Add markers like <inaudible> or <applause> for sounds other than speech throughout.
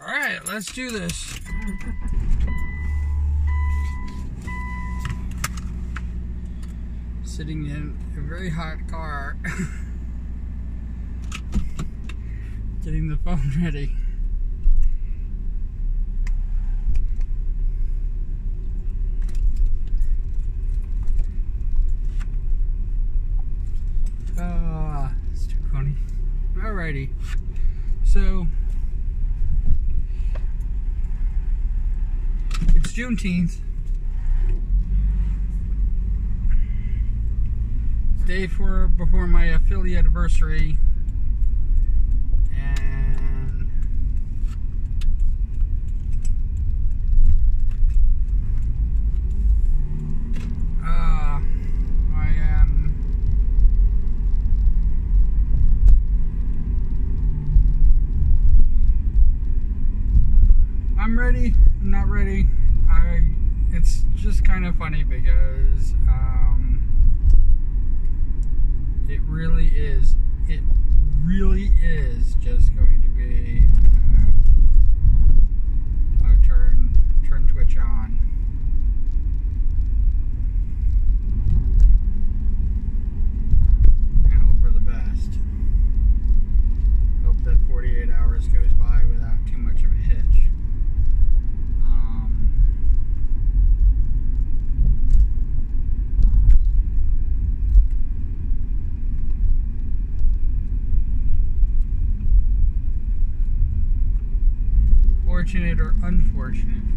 All right, let's do this. Sitting in a very hot car. <laughs> Getting the phone ready. Ah, it's too funny. Alrighty. So... Juneteenth. Day for before my affiliate anniversary money, big unfortunate.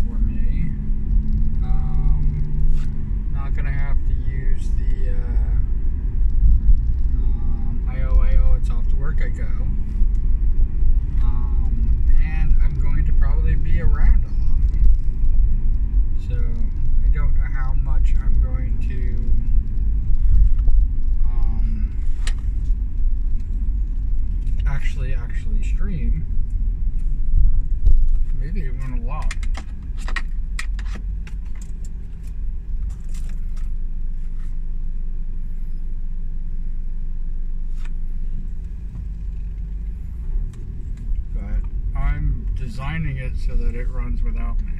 designing it so that it runs without me.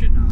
Be foolish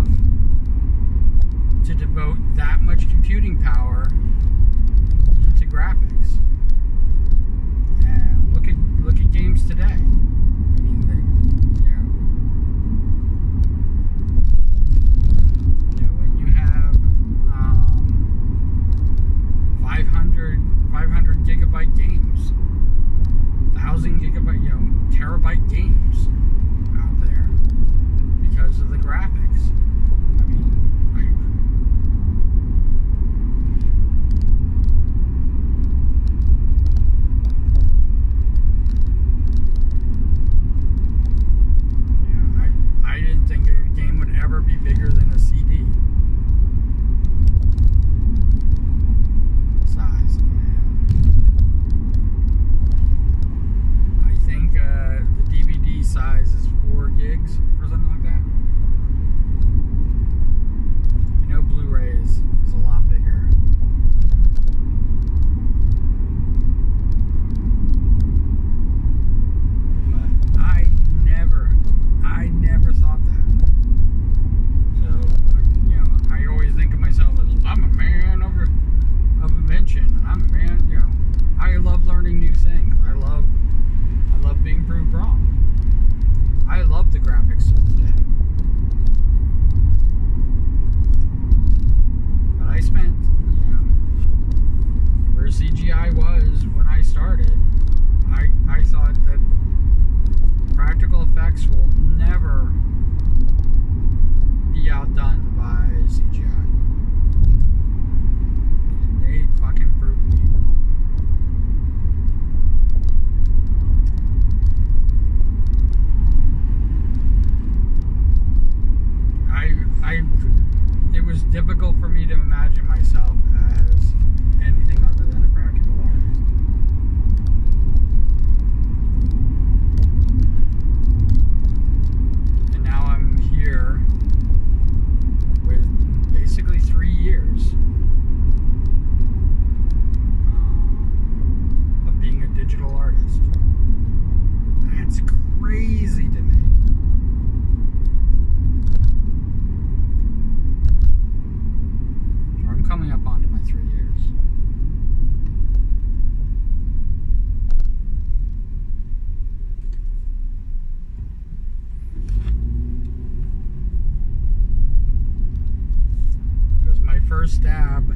stab,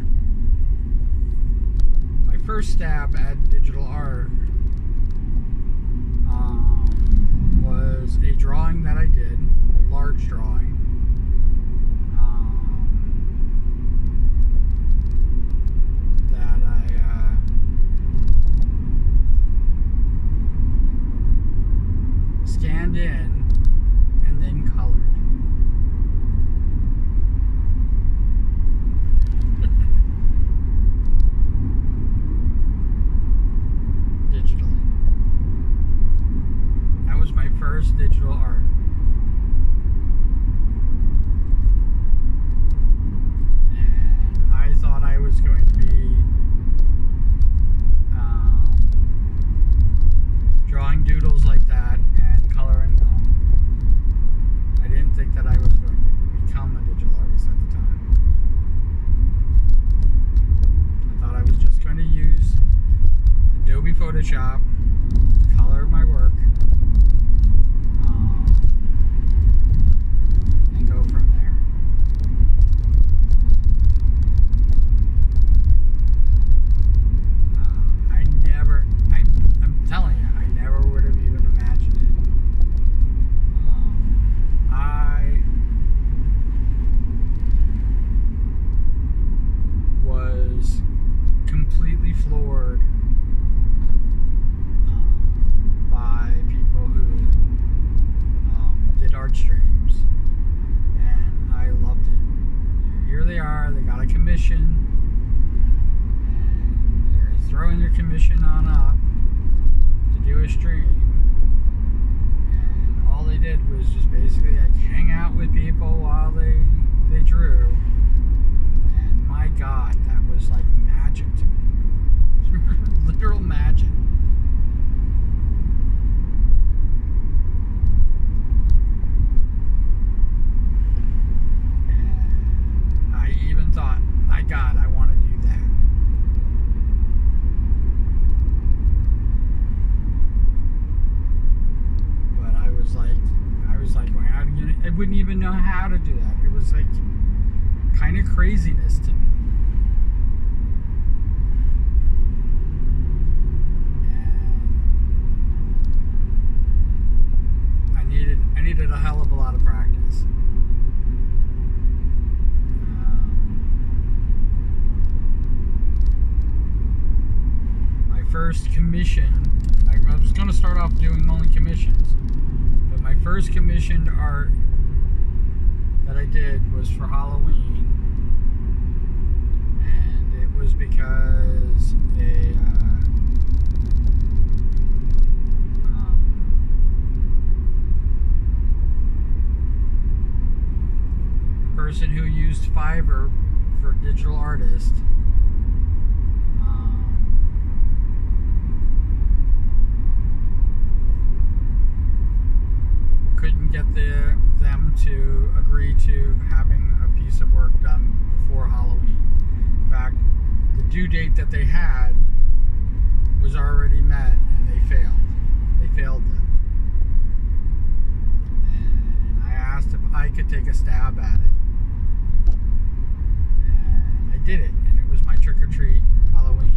craziness to me. I needed, I needed a hell of a lot of practice. Um, my first commission, I, I was going to start off doing only commissions, but my first commissioned art that I did was for Halloween, and it was because a uh, um, person who used Fiverr for artist. um, couldn't get the, them to agree to having a piece of work done before Halloween. In fact, the due date that they had was already met and they failed. They failed them. And I asked if I could take a stab at it. Did it, and it was my trick or treat Halloween.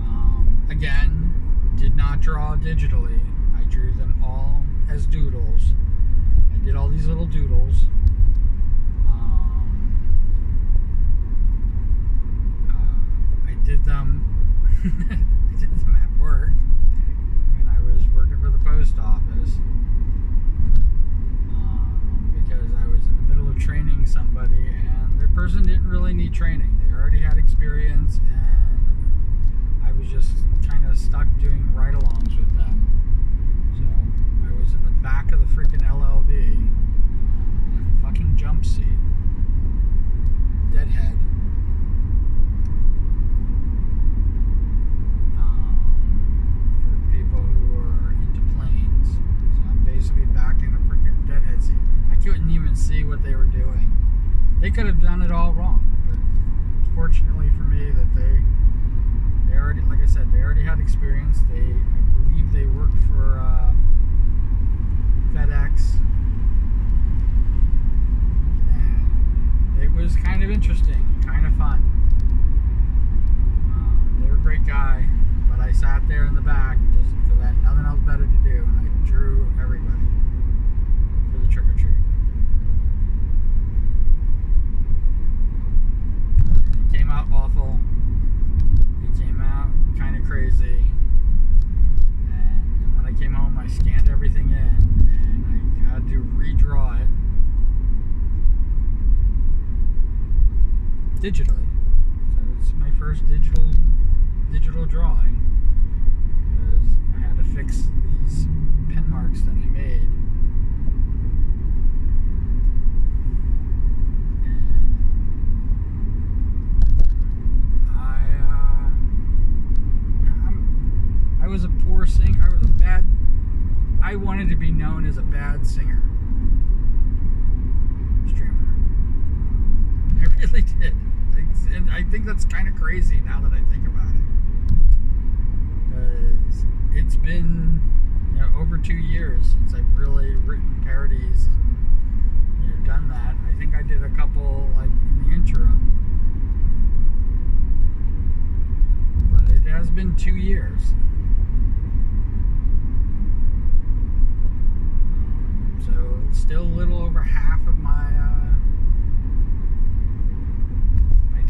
Um, again, did not draw digitally. I drew them all as doodles. I did all these little doodles. Um, uh, I did them. I did them at work when I was working for the post office um, because I was in the middle of training somebody, and the person didn't really need training. They already had experience, and I was just kind of stuck doing ride-alongs with them. So I was in the back of the freaking LLV in a fucking jump seat, deadhead. Um, for people who are into planes, so I'm basically back in a freaking deadhead seat. I couldn't even see what they were doing. They could have done it all wrong, but fortunately for me, that they they already, like I said, they already had experience. They, I believe, they worked for uh, FedEx, and it was kind of interesting, kind of fun. Um, they were a great guy, but I sat there in the back just because I had nothing else better to do, and I drew everybody for the trick or treat. It came out awful. It came out kind of crazy. And then when I came home, I scanned everything in and I had to redraw it digitally. So it's my first digital digital drawing because I had to fix these pen marks that I made. And I, uh, I'm, I was a poor singer. I was a bad. I wanted to be known as a bad singer, streamer. I really did. I, and I think that's kind of crazy now that I think about it. Because it's been, you know, over two years since I've really written parodies and you know done that. I think I did a couple like in the interim. But it has been two years. So still a little over half of my uh,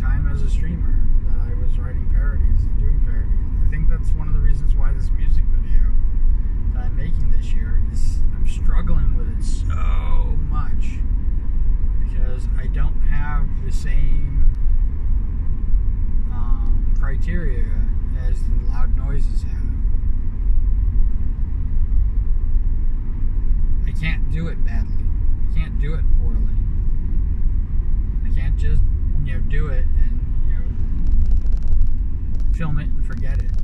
time as a streamer that I was writing parodies and doing parodies. I think that's one of the reasons why this music video that I'm making this year is I'm struggling with it so oh. much because I don't have the same um, criteria as the loud noises have. I can't do it badly. I can't do it poorly. I can't just you know do it and you know film it and forget it.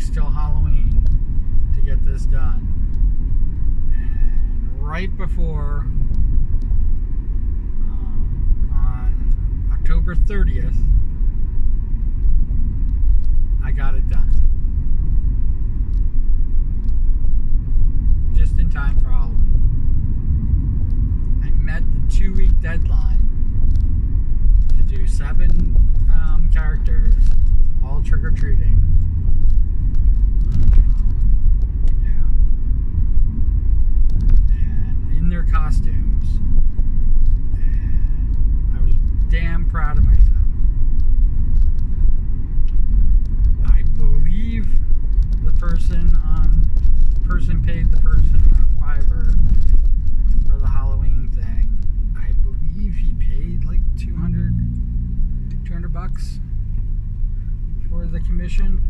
still hollow. person on person paid the person on Fiverr for the Halloween thing. I believe he paid like 200, 200 bucks for the commission.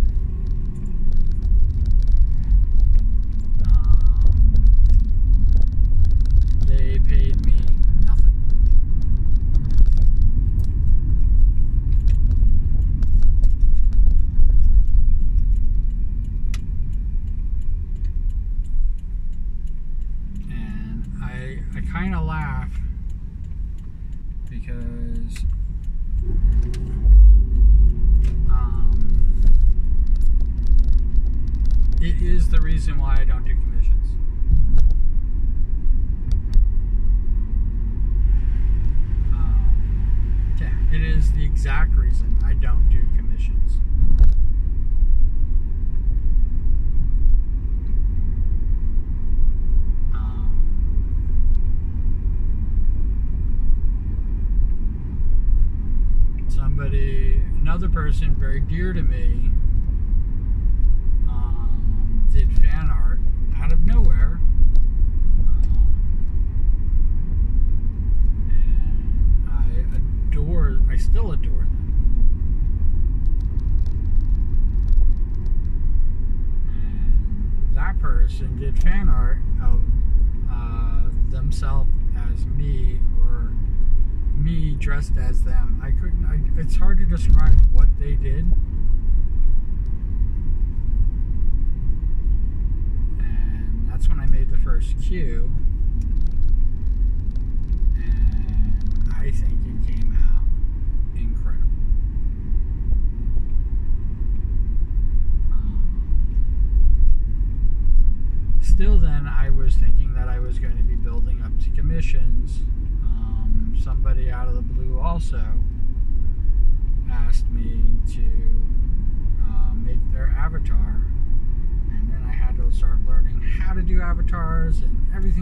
dressed as them. I couldn't. I, it's hard to describe what they did. And that's when I made the first cue.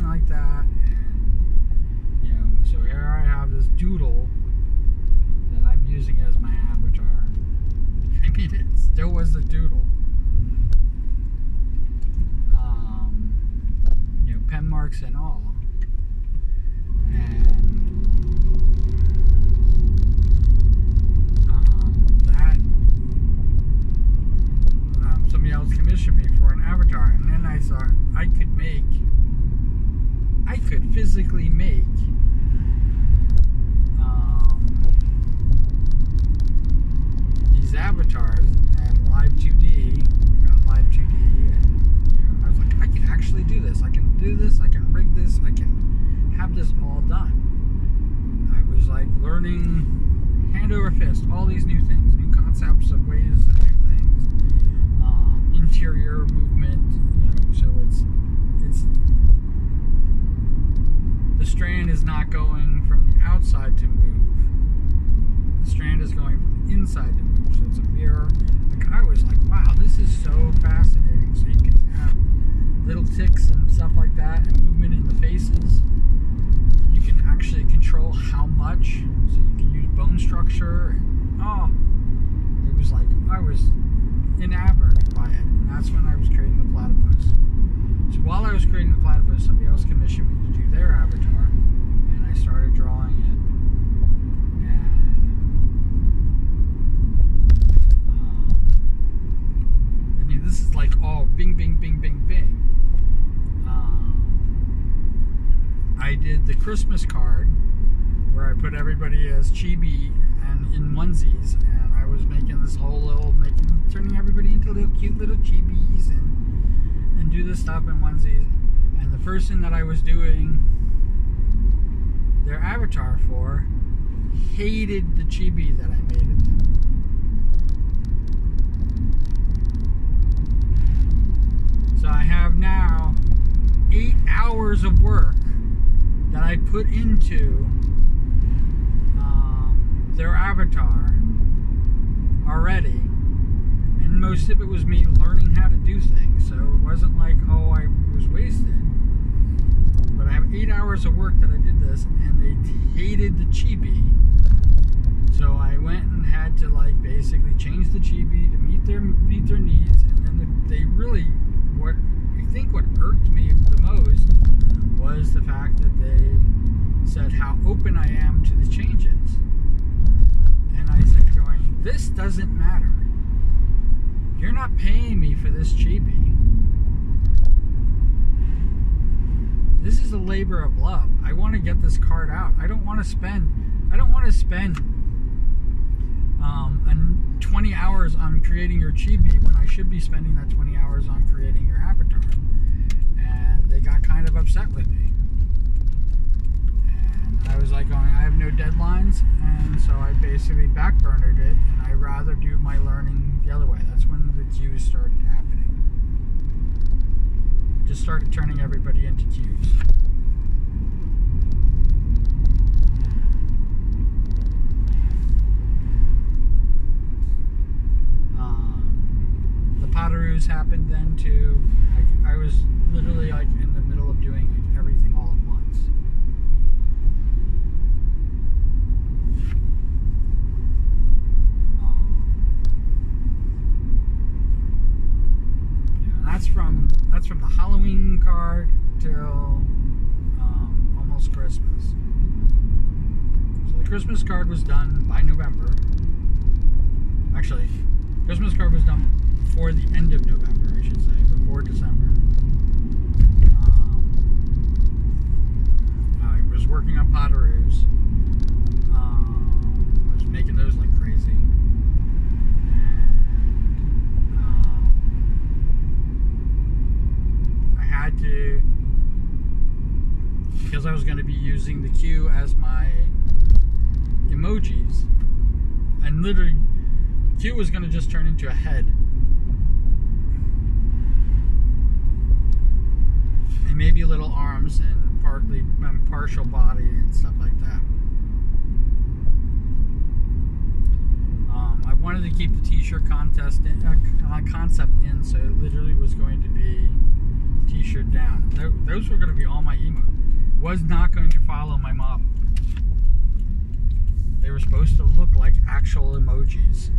like that. And, you know, so here I have this doodle that I'm using as my avatar. <laughs> I mean, it still was a doodle. Um, you know, pen marks and all. That's when I was creating the platypus. So while I was creating the platypus, somebody else commissioned me to do their avatar, and I started drawing it. Um, I mean, this is like all bing, bing, bing, bing, bing. Um, I did the Christmas card where I put everybody as chibi and in onesies, was making this whole little making turning everybody into little cute little chibis and and do this stuff in onesies. And the person that I was doing their avatar for hated the chibi that I made of them. So I have now eight hours of work that I put into um, their avatar already. And most of it was me learning how to do things. So it wasn't like, oh, I was wasted. But I have eight hours of work that I did this, and they hated the chibi. So I went and had to like basically change the chibi to meet their meet their needs, and then they really what I think what irked me the most was the fact that they said how open I am to the changes. And I said, going, this doesn't matter. You're not paying me for this chibi. This is a labor of love. I want to get this card out. I don't want to spend. I don't want to spend um, and 20 hours on creating your chibi when I should be spending that 20 hours on creating your avatar. And they got kind of upset with me. I was like going, I have no deadlines, and so I basically backburnered it, and I rather do my learning the other way. That's when the cues started happening. Just started turning everybody into cues. Um, the happened then too. I, I was literally like in the middle of doing like everything all at once. Um, yeah, that's from that's from the Halloween card till um, almost Christmas. So the Christmas card was done by November. Actually, Christmas card was done before the end of November, I should say, before December. Um, I was working on Potteroos. Um, I was making those like crazy. And, um, I had to, because I was going to be using the Q as my emojis, and literally Q was going to just turn into a head. And maybe little arms and partly um, partial body and stuff like that. Um, I wanted to keep the t-shirt contest in, uh, concept in, so it literally was going to be t-shirt down. Those were going to be all my emo. Was not going to follow my model. They were supposed to look like actual emojis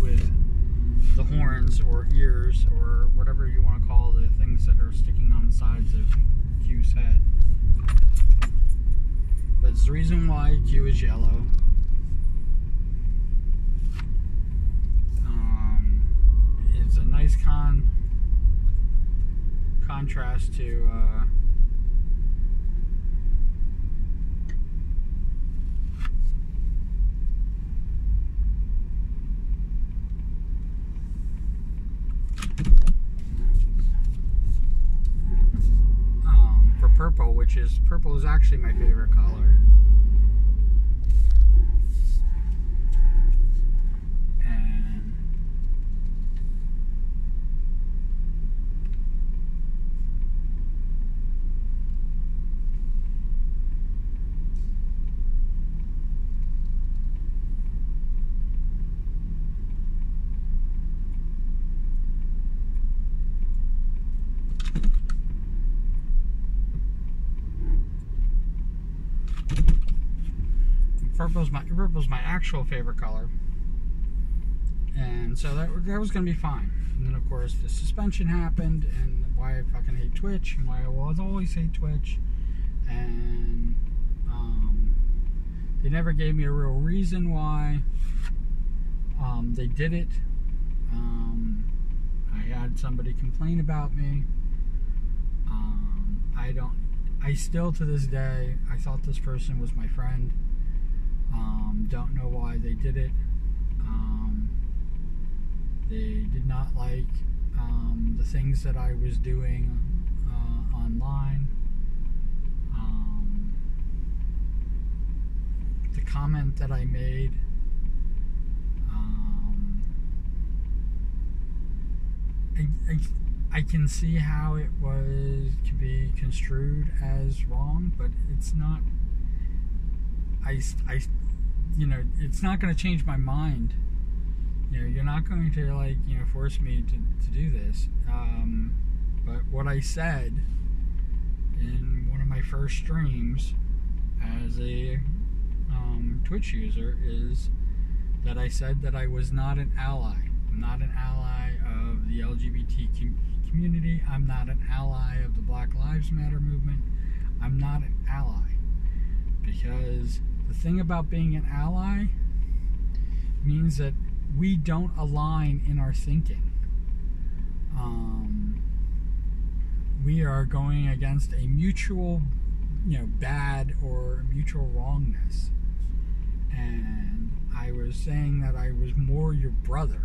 with the horns or ears or whatever you want to call the things that are sticking on the sides of Q's head. That's the reason why Q is yellow. Um, it's a nice con contrast to uh, um, for purple, which is purple is actually my favorite color. Purple's my actual favorite color, and so that that was gonna be fine. And then of course the suspension happened, and why I fucking hate Twitch, and why I will always hate Twitch, and um, they never gave me a real reason why. Um, they did it. Um, I had somebody complain about me. Um, I don't. I still to this day, I thought this person was my friend. Um, don't know why they did it. Um, they did not like um, the things that I was doing uh, online. Um, the comment that I made. Um, I, I, I can see how it was to be construed as wrong, but it's not. I, I, you know, it's not going to change my mind. You know, you're not going to like, you know, force me to, to do this. Um, but what I said in one of my first streams as a um, Twitch user is that I said that I was not an ally. I'm not an ally of the LGBT community. I'm not an ally of the Black Lives Matter movement. I'm not an ally because the thing about being an ally means that we don't align in our thinking. Um, we are going against a mutual, you know, bad or mutual wrongness. And I was saying that I was more your brother.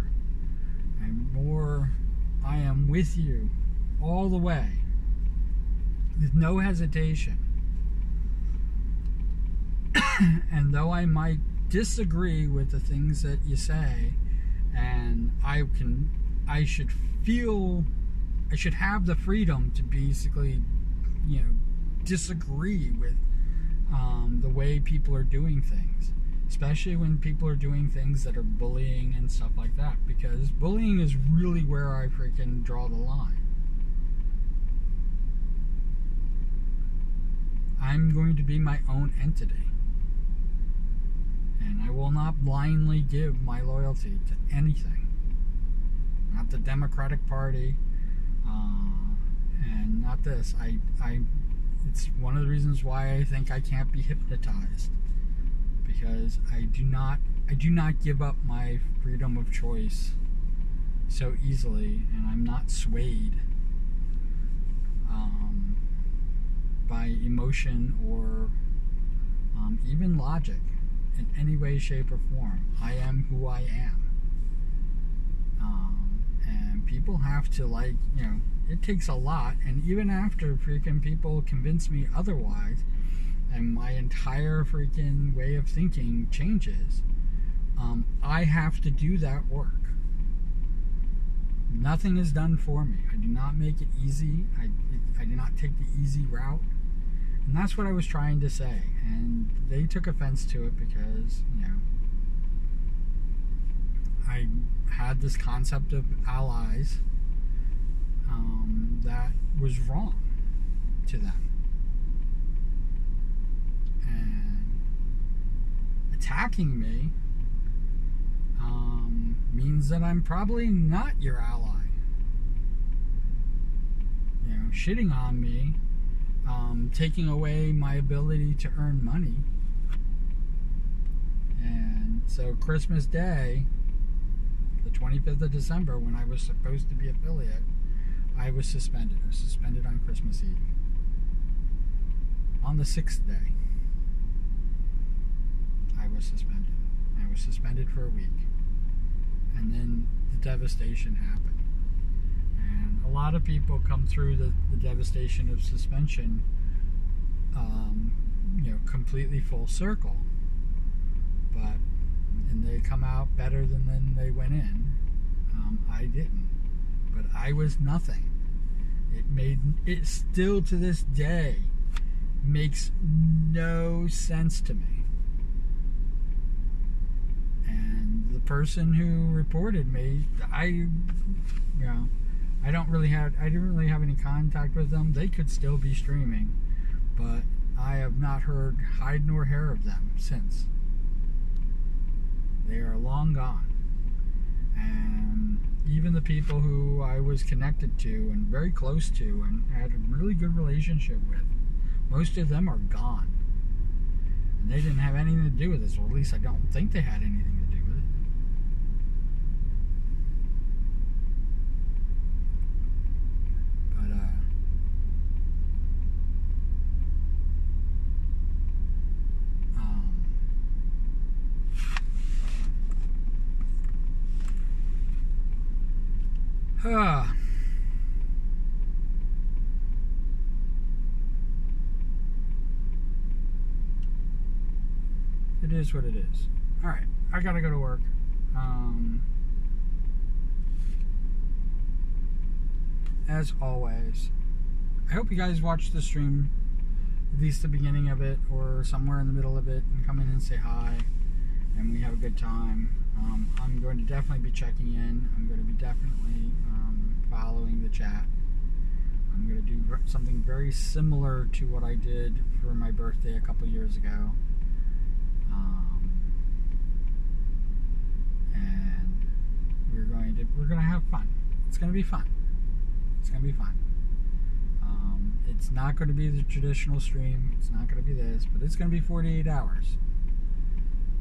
I'm more, I am with you all the way with no hesitation. <coughs> and though I might disagree with the things that you say, and I can, I should feel, I should have the freedom to basically, you know, disagree with um, the way people are doing things, especially when people are doing things that are bullying and stuff like that, because bullying is really where I freaking draw the line. I'm going to be my own entity. And I will not blindly give my loyalty to anything. Not the Democratic Party, uh, and not this. I, I, it's one of the reasons why I think I can't be hypnotized, because I do not, I do not give up my freedom of choice so easily, and I'm not swayed um, by emotion or um, even logic in any way, shape, or form. I am who I am. Um, and people have to, like, you know, it takes a lot. And even after freaking people convince me otherwise, and my entire freaking way of thinking changes, um, I have to do that work. Nothing is done for me. I do not make it easy. I, I do not take the easy route. And that's what I was trying to say. And they took offense to it because, you know, I had this concept of allies um, that was wrong to them. And attacking me um, means that I'm probably not your ally. You know, shitting on me um, taking away my ability to earn money. And so Christmas Day, the 25th of December, when I was supposed to be affiliate, I was suspended. I was suspended on Christmas Eve. On the sixth day, I was suspended. I was suspended for a week. And then the devastation happened a lot of people come through the, the devastation of suspension, um, you know, completely full circle. But and they come out better than than they went in. Um, I didn't, but I was nothing. It made it still to this day makes no sense to me. And the person who reported me, I, you know I don't really have I didn't really have any contact with them. They could still be streaming, but I have not heard hide nor hair of them since. They are long gone. And even the people who I was connected to and very close to and had a really good relationship with, most of them are gone. And they didn't have anything to do with this. Well, at least I don't think they had anything to do with it. But, uh, um, ah. it is what it is. All right, I gotta go to work. Um, as always, I hope you guys watch the stream, at least the beginning of it or somewhere in the middle of it, and come in and say hi, and we have a good time. Um, I'm going to definitely be checking in. I'm going to be definitely um, following the chat. I'm going to do something very similar to what I did for my birthday a couple years ago. Um, and we're going to we're going to have fun. It's going to be fun. It's going to be fun. Um, it's not going to be the traditional stream. It's not going to be this, but it's going to be 48 hours.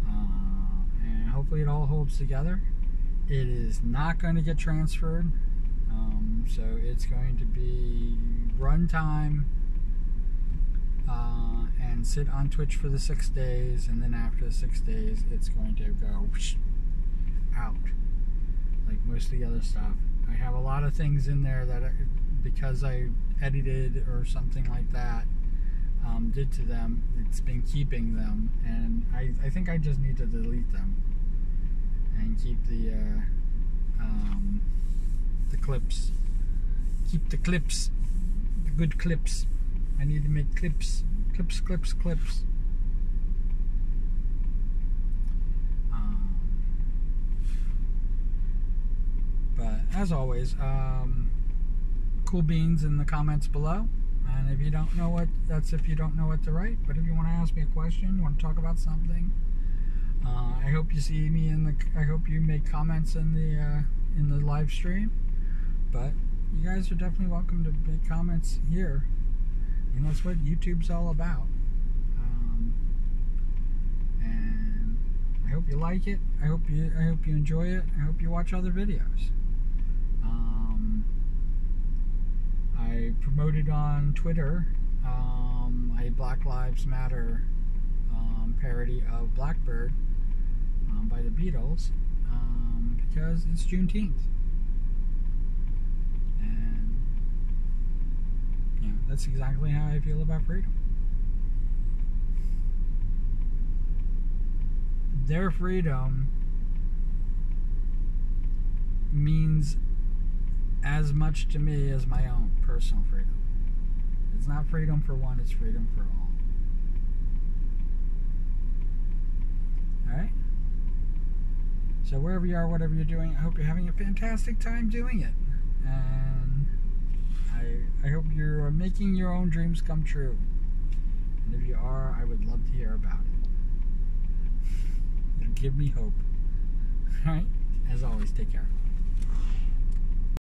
Uh, and hopefully it all holds together. It is not going to get transferred. Um, so it's going to be runtime uh, and sit on Twitch for the six days, and then after the six days, it's going to go whoosh, out like most of the other stuff. I have a lot of things in there that I, because I edited or something like that um, did to them, it's been keeping them, and I, I think I just need to delete them and keep the uh, um, the clips. Keep the clips, the good clips. I need to make clips, clips, clips, clips. Um, but as always, um, cool beans in the comments below. And if you don't know what, that's if you don't know what to write. But if you want to ask me a question, want to talk about something, uh, I hope you see me in the. I hope you make comments in the uh, in the live stream. But you guys are definitely welcome to make comments here. And that's what YouTube's all about. Um, and I hope you like it. I hope you. I hope you enjoy it. I hope you watch other videos. Um, I promoted on Twitter um, a Black Lives Matter um, parody of Blackbird um, by the Beatles um, because it's Juneteenth. And, that's exactly how I feel about freedom. Their freedom means as much to me as my own personal freedom. It's not freedom for one, it's freedom for all. Alright? So wherever you are, whatever you're doing, I hope you're having a fantastic time doing it. And I, I hope you're uh, making your own dreams come true. And if you are, I would love to hear about it. It'll give me hope. <laughs> Alright? As always, take care.